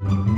Mm-hmm.